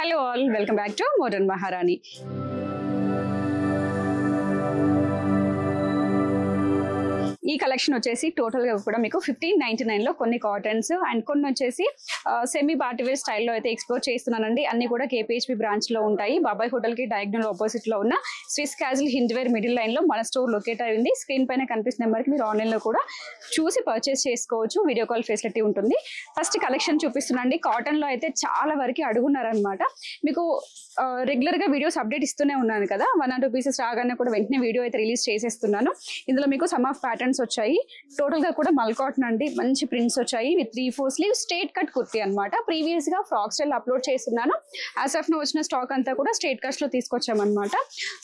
Hello all welcome back to modern Maharani ఈ collection వచ్చేసి టోటల్గా కూడా మీకు ఫిఫ్టీన్ నైన్టీ నైన్లో కొన్ని కాటన్స్ అండ్ కొన్ని వచ్చేసి సెమీ పార్టీవేర్ స్టైల్లో అయితే ఎక్స్ప్లోర్ చేస్తున్నానండి. అన్ని కూడా కేపీహెచ్పి బ్రాంచ్లో ఉంటాయి. బాబాయ్ హోటల్కి డయాగ్నల్ ఆపోజిట్లో ఉన్న స్విస్ క్యాజువల్ హింజ్వేర్ మిడిల్ లైన్లో మన స్టోర్ లొకేట్ అయి ఉంది. స్క్రీన్ పైన కనిపిస్తున్న నెంబర్కి మీరు ఆన్లైన్లో కూడా చూసి పర్చేస్ చేసుకోవచ్చు. వీడియో కాల్ ఫెసిలిటీ ఉంటుంది. ఫస్ట్ కలెక్షన్ చూపిస్తున్నాండి కాటన్లో అయితే చాలా వరకు అడుగున్నారనమాట మీకు రెగ్యులర్గా వీడియోస్ అప్డేట్ ఇస్తూనే ఉన్నాను కదా. వన్ ఆర్ టూ పీసెస్ రాగానే కూడా వెంటనే వీడియో అయితే రిలీజ్ చేసేస్తున్నాను. ఇందులో మీకు సమ్ ఆఫ్ ప్యాటర్న్స్ వచ్చాయి. టోటల్గా కూడా మల్ కాటన్ అండి. మంచి ప్రింట్స్ వచ్చాయి. With three four sleeve straight cut kurti అనమాట ప్రీవియస్గా ఫ్రాక్ స్టైల్ అప్లోడ్ చేస్తున్నాను యాజ్ ఆఫ్ వచ్చిన స్టాక్ అంతా కూడా స్ట్రేట్ కట్స్లో తీసుకొచ్చామన్నమాట.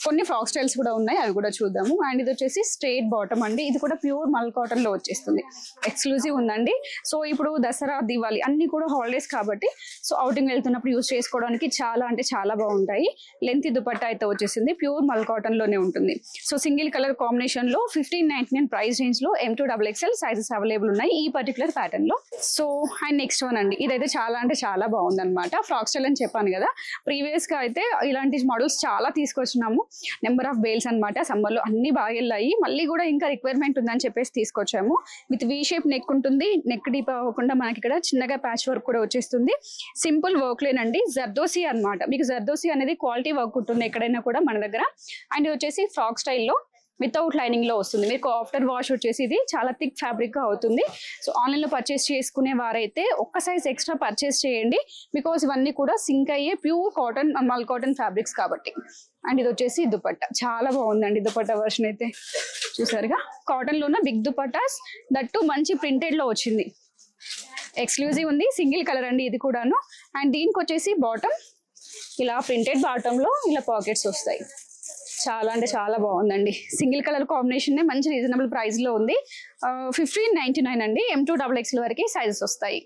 కొన్ని ఫ్రాక్ స్టైల్స్ కూడా ఉన్నాయి. అవి కూడా చూద్దాము. అండ్ ఇది వచ్చేసి స్ట్రేట్ బాటమ్ అండి. ఇది కూడా ప్యూర్ మల్ కాటన్లో వచ్చేస్తుంది. ఎక్స్క్లూజివ్ ఉందండి. సో ఇప్పుడు దసరా దివాళీ అన్ని కూడా హాలిడేస్ కాబట్టి సో అవుటింగ్ వెళ్తున్నప్పుడు యూస్ చేసుకోవడానికి చాలా అంటే చాలా బాగుంటాయి. లెంత్ దుపట్టా అయితే వచ్చేసింది. ప్యూర్ మల్ కాటన్లోనే ఉంటుంది. సో సింగిల్ కలర్ కాంబినేషన్లో ఫిఫ్టీన్ నైన్టీ నైన్ ప్రైస్ రేంజ్లో M to double XL sizes available ఉన్నాయి ఈ పర్టికులర్ ప్యాటర్న్లో. సో అండ్ నెక్స్ట్ వన్ అండి. ఇదైతే చాలా అంటే చాలా బాగుంది అనమాట ఫ్రాక్ స్టైల్ అని చెప్పాను కదా. ప్రీవియస్గా అయితే ఇలాంటి మోడల్స్ చాలా తీసుకొచ్చినాము. నెంబర్ ఆఫ్ బేల్స్ అనమాట సమ్మర్లో అన్ని బాగా వెళ్ళాయి. మళ్ళీ కూడా ఇంకా రిక్వైర్మెంట్ ఉందని చెప్పేసి తీసుకొచ్చాము. విత్ వీ షేప్ నెక్ ఉంటుంది. నెక్ డీప్ అవ్వకుండా మనకి ఇక్కడ చిన్నగా ప్యాచ్ వర్క్ కూడా వచ్చేస్తుంది. సింపుల్ వర్క్ లేనండి జర్దోసి అన్నమాట. మీకు జర్దోసి అనేది క్వాలిటీ వర్క్ ఉంటుంది ఎక్కడైనా కూడా మన దగ్గర. అండ్ వచ్చేసి ఫ్రాక్ స్టైల్లో వితౌట్ లైనింగ్లో వస్తుంది. మీకు ఆఫ్టర్ వాష్ వచ్చేసి ఇది చాలా థిక్ ఫ్యాబ్రిక్గా అవుతుంది. సో ఆన్లైన్లో పర్చేస్ చేసుకునే వారైతే ఒక్క సైజ్ ఎక్స్ట్రా పర్చేస్ చేయండి. బికాస్ ఇవన్నీ కూడా సింక్ అయ్యే pure cotton mul cotton fabrics కాబట్టి. అండ్ ఇది వచ్చేసి దుపట్ట. చాలా బాగుందండి దుపట్ట వర్షన్ అయితే. చూసారుగా? కాటన్లో ఉన్న బిగ్ దుపట్టాస్ దట్టు మంచి ప్రింటెడ్లో వచ్చింది. ఎక్స్క్లూజివ్ ఉంది. సింగిల్ కలర్ అండి ఇది కూడాను. అండ్ దీనికి వచ్చేసి బాటమ్ ఇలా ప్రింటెడ్ బాటమ్లో ఇలా పాకెట్స్ వస్తాయి. చాలా అంటే చాలా బాగుందండి. సింగిల్ కలర్ కాంబినేషన్ మంచి రీజనబుల్ ప్రైస్లో ఉంది ఫిఫ్టీన్ నైన్టీ నైన్ అండి. ఎం టూ డబుల్ ఎక్స్ఎల్ వరకు సైజెస్ వస్తాయి.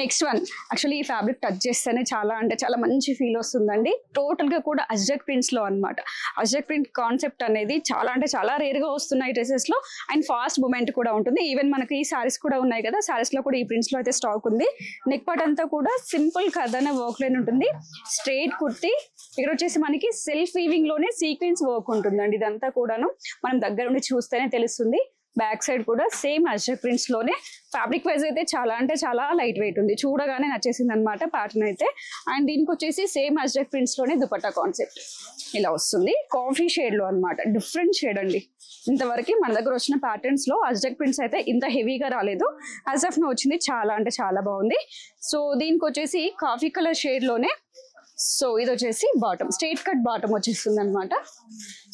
నెక్స్ట్ వన్ యాక్చువల్లీ ఈ ఫ్యాబ్రిక్ టచ్ చేస్తేనే చాలా అంటే చాలా మంచి ఫీల్ వస్తుందండి. టోటల్గా కూడా అజ్రక్ ప్రింట్స్లో అనమాట అజ్రక్ ప్రింట్ కాన్సెప్ట్ అనేది చాలా అంటే చాలా రేర్గా వస్తున్నాయి డ్రెస్సెస్లో అండ్ ఫాస్ట్ మూమెంట్ కూడా ఉంటుంది. ఈవెన్ మనకి ఈ సారీస్ కూడా ఉన్నాయి కదా సారీస్లో కూడా ఈ ప్రింట్స్లో అయితే స్టాక్ ఉంది. నెక్ పార్ట్ అంతా కూడా సింపుల్ కథన వర్క్ లైన్ ఉంటుంది. స్ట్రైట్ కుర్తి. ఇక్కడ వచ్చేసి మనకి సెల్ఫ్ వీవింగ్లోనే సీక్వెన్స్ వర్క్ ఉంటుందండి. ఇదంతా కూడాను మనం దగ్గర ఉండి చూస్తేనే తెలుస్తుంది. బ్యాక్ సైడ్ కూడా సేమ్ అజ్రక్ ప్రింట్స్లోనే ఫ్యాబ్రిక్ వైజ్ అయితే చాలా అంటే చాలా లైట్ వెయిట్ ఉంది. చూడగానే నచ్చేసింది అనమాట ప్యాటర్న్ అయితే. అండ్ దీనికి వచ్చేసి సేమ్ అజ్రక్ ప్రింట్స్లోనే దుపట్టా కాన్సెప్ట్. ఇలా వస్తుంది. కాఫీ షేడ్లో అనమాట డిఫరెంట్ షేడ్ అండి. ఇంతవరకు మన దగ్గర వచ్చిన ప్యాటర్న్స్లో అజక్ ప్రింట్స్ అయితే ఇంత హెవీగా రాలేదు. అజ్ ఆఫ్ వచ్చింది చాలా అంటే చాలా బాగుంది. సో దీనికి వచ్చేసి కాఫీ కలర్ షేడ్లోనే సో ఇది వచ్చేసి బాటమ్ స్ట్రేట్ కట్ బాటమ్ వచ్చేస్తుంది అనమాట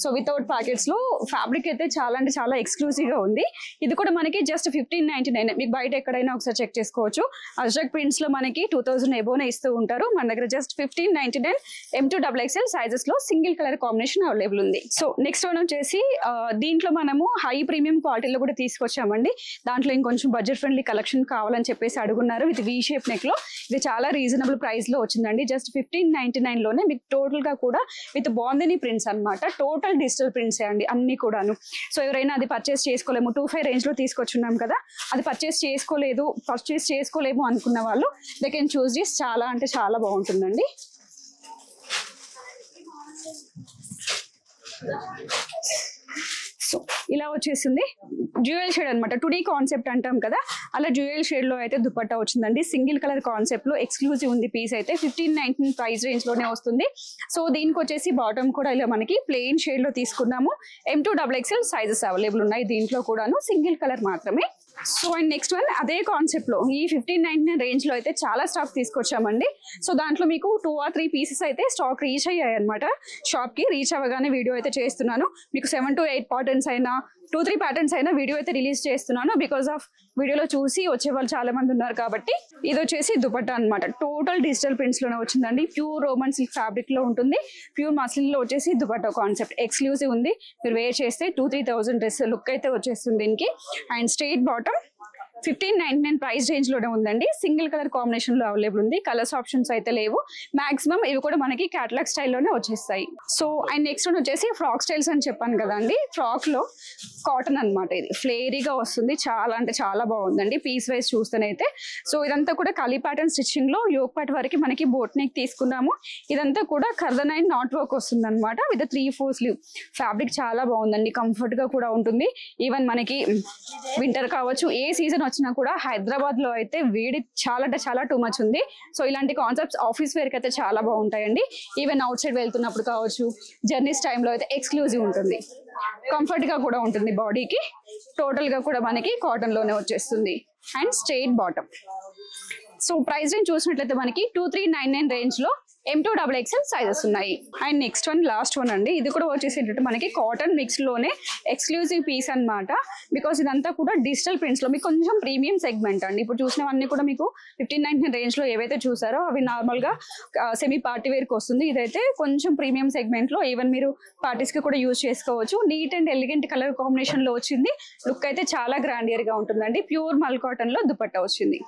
సో వితౌట్ ప్యాకెట్స్లో ఫ్యాబ్రిక్ అయితే చాలా అంటే చాలా ఎక్స్క్లూజివ్గా ఉంది. ఇది కూడా మనకి జస్ట్ ఫిఫ్టీన్ నైన్టీ నైన్ మీకు బయట ఎక్కడైనా ఒకసారి చెక్ చేసుకోవచ్చు. అజ్రక్ ప్రింట్స్లో మనకి టూ థౌసండ్ ఎబోనే ఇస్తూ ఉంటారు. మన దగ్గర just fifteen ninety nine M to double XL సైజెస్లో single colour combination available ఉంది. సో నెక్స్ట్ వన్ వచ్చేసి దీంట్లో మనము హై ప్రీమియం క్వాలిటీలో కూడా తీసుకొచ్చామండి. దాంట్లో ఇంకొంచెం బడ్జెట్ ఫ్రెండ్లీ కలెక్షన్ కావాలని చెప్పేసి అడుగున్నారు. విత్ వీ షేప్ నెక్లో. ఇది చాలా రీజనబుల్ ప్రైస్లో వచ్చిందండి. జస్ట్ ఫిఫ్టీన్ నైన్టీ నైన్లోనే మీకు టోటల్గా కూడా విత్ బాందిని ప్రింట్స్ అనమాట టోటల్ డిజిటల్ ప్రింట్స్ అండి అన్ని కూడాను. సో ఎవరైనా అది పర్చేస్ చేసుకోలేము. టూ ఫైవ్ రేంజ్లో తీసుకొచ్చున్నాం కదా అది పర్చేస్ చేసుకోలేదు పర్చేస్ చేసుకోలేము అనుకున్న వాళ్ళు దే కెన్ చూస్ దిస్ చాలా అంటే చాలా బాగుంటుందండి. సో ఇలా వచ్చేసింది. జ్యువెల్ షేడ్ అనమాట టుడీ కాన్సెప్ట్ అంటాం కదా అలా జ్యువెల్ షేడ్లో అయితే దుపట్టా వచ్చిందండి. సింగిల్ కలర్ కాన్సెప్ట్లో ఎక్స్క్లూజివ్ ఉంది పీస్ అయితే. ఫిఫ్టీన్ నైన్టీన్ ప్రైస్ రేంజ్లోనే వస్తుంది. సో దీనికి వచ్చేసి బాటమ్ కూడా ఇలా మనకి ప్లెయిన్ షేడ్లో తీసుకున్నాము. M to double XL sizes available ఉన్నాయి దీంట్లో కూడాను. సింగిల్ కలర్ మాత్రమే. సో అండ్ నెక్స్ట్ వన్ అదే కాన్సెప్ట్లో ఈ ఫిఫ్టీన్ నైన్టీ నైన్ రేంజ్లో అయితే చాలా స్టాక్ తీసుకొచ్చామండి. సో దాంట్లో మీకు టూ ఆర్ త్రీ పీసెస్ అయితే స్టాక్ రీచ్ అయ్యాయి అనమాట షాప్కి రీచ్ అవ్వగానే వీడియో అయితే చేస్తున్నాను. మీకు సెవెన్ టు ఎయిట్ ప్యాటర్న్స్ అయినా టూ త్రీ ప్యాటర్న్స్ అయినా వీడియో అయితే రిలీజ్ చేస్తున్నాను బికాస్ ఆఫ్ వీడియోలో చూసి వచ్చే వాళ్ళు చాలా మంది ఉన్నారు కాబట్టి. ఇది వచ్చేసి దుపట్టా అన్నమాట. టోటల్ డిజిటల్ ప్రింట్స్లోనే వచ్చిందండి. ప్యూర్ రోమన్ సిల్క్ ఫ్యాబ్రిక్లో ఉంటుంది. ప్యూర్ మస్లిన్లో వచ్చేసి దుపట్టా కాన్సెప్ట్ ఎక్స్క్లూజివ్ ఉంది. మీరు వేర్ చేస్తే two three thousand dress look అయితే వచ్చేస్తుంది దీనికి. And straight bottom fifteen ninety nine price రేంజ్లోనే ఉందండి. సింగిల్ కలర్ కాంబినేషన్లో అవైలబుల్ ఉంది. కలర్స్ ఆప్షన్స్ అయితే లేవు. మాక్సిమం ఇవి కూడా మనకి క్యాటలాగ్ స్టైల్లోనే వచ్చేస్తాయి. సో అండ్ నెక్స్ట్ వన్ వచ్చేసి ఫ్రాక్ స్టైల్స్ అని చెప్పాను కదండి ఫ్రాక్లో కాటన్ అన్నమాట ఇది. ఫ్లేరీగా వస్తుంది. చాలా అంటే చాలా బాగుందండి. Piece wise చూస్తేనైతే. సో ఇదంతా కూడా కలీ ప్యాటర్న్ స్టిచ్చింగ్లో యోగ్ పార్ట్ వరకు మనకి బోట్ నెక్ తీసుకున్నాము. ఇదంతా కూడా కర్దన్ అండ్ నాట్ వర్క్ వస్తుంది అనమాట with three four sleeve fabric చాలా బాగుందండి. కంఫర్ట్గా కూడా ఉంటుంది. ఈవెన్ మనకి వింటర్ కావచ్చు ఏ సీజన్ వచ్చినా కూడా హైదరాబాద్లో అయితే వేడి చాలా అంటే చాలా టూ మచ్ ఉంది. సో ఇలాంటి కాన్సెప్ట్స్ ఆఫీస్ వేర్కి అయితే చాలా బాగుంటాయండి. ఈవెన్ అవుట్ సైడ్ వెళ్తున్నప్పుడు కావచ్చు జర్నీస్ టైంలో అయితే ఎక్స్క్లూజివ్ ఉంటుంది. కంఫర్ట్గా కూడా ఉంటుంది బాడీకి టోటల్గా కూడా మనకి కాటన్లోనే వచ్చేస్తుంది. And straight bottom so price range చూసినట్లయితే మనకి టూ త్రీ నైన్ నైన్ రేంజ్లో M to double XL sizes ఉన్నాయి. And next one last one అండి. ఇది కూడా వచ్చేసేటట్టు మనకి కాటన్ మిక్స్లోనే ఎక్స్క్లూజివ్ పీస్ అన్నమాట. బికాస్ ఇదంతా కూడా డిజిటల్ ప్రింట్స్లో. మీకు కొంచెం ప్రీమియం సెగ్మెంట్ అండి. ఇప్పుడు చూసినవన్నీ కూడా మీకు ఫిఫ్టీన్ నైన్టీన్ రేంజ్లో ఏవైతే చూసారో అవి నార్మల్గా సెమీ పార్టీ వేర్ వస్తుంది. ఇదైతే కొంచెం ప్రీమియం సెగ్మెంట్లో ఈవెన్ మీరు పార్టీస్కి కూడా యూజ్ చేసుకోవచ్చు. నీట్ అండ్ ఎలిగెంట్ కలర్ కాంబినేషన్లో వచ్చింది. లుక్ అయితే చాలా గ్రాండియర్గా ఉంటుందండి. ప్యూర్ మల్ కాటన్లో దుపట్టా వచ్చింది.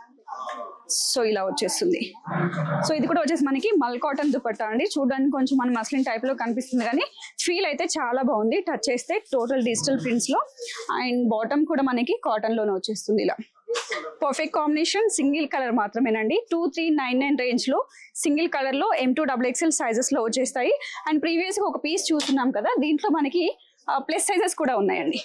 సో ఇలా వచ్చేస్తుంది. సో ఇది కూడా వచ్చేసి మనకి మల్ కాటన్ దుపట్టా అండి. చూడడానికి కొంచెం మన మస్లిన్ టైప్లో కనిపిస్తుంది కానీ ఫీల్ అయితే చాలా బాగుంది. టచ్ చేస్తే టోటల్ డిజిటల్ ప్రింట్స్లో అండ్ బాటమ్ కూడా మనకి కాటన్లోనే వచ్చేస్తుంది ఇలా. పర్ఫెక్ట్ కాంబినేషన్ సింగిల్ కలర్ మాత్రమేనండి. టూ త్రీ నైన్ నైన్ రేంజ్లో సింగిల్ కలర్లో ఎం టూ డబుల్ ఎక్స్ఎల్ సైజెస్లో వచ్చేస్తాయి. అండ్ ప్రీవియస్గా ఒక పీస్ చూస్తున్నాం కదా దీంట్లో మనకి ప్లస్ సైజెస్ కూడా ఉన్నాయండి.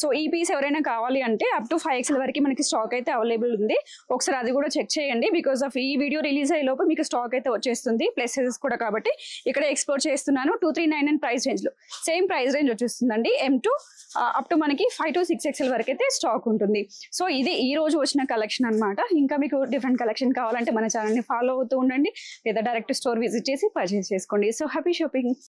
సో ఈ పీస్ ఎవరైనా కావాలి అంటే అప్ టు ఫైవ్ ఎక్స్ఎల్ వరకు మనకి స్టాక్ అయితే అవైలబుల్ ఉంది. ఒకసారి అది కూడా చెక్ చేయండి. బికాస్ ఆఫ్ ఈ వీడియో రిలీజ్ అయ్యే లోపు మీకు స్టాక్ అయితే వచ్చేస్తుంది. ప్లస్ సైజెస్ కూడా కాబట్టి ఇక్కడ ఎక్స్పోర్ట్ చేస్తున్నాను. Two three nine nine price రేంజ్లో సేమ్ ప్రైస్ రేంజ్ వచ్చేస్తుందండి. ఎం టు అప్ టు మనకి ఫైవ్ టు సిక్స్ ఎక్స్ఎల్ వరకు అయితే స్టాక్ ఉంటుంది. సో ఇది ఈ రోజు వచ్చిన కలెక్షన్ అన్నమాట. ఇంకా మీకు డిఫరెంట్ కలెక్షన్ కావాలంటే మన ఛానల్ని ఫాలో అవుతూ ఉండండి. లేదా డైరెక్ట్ స్టోర్ విజిట్ చేసి పర్చేస్ చేసుకోండి. So happy shopping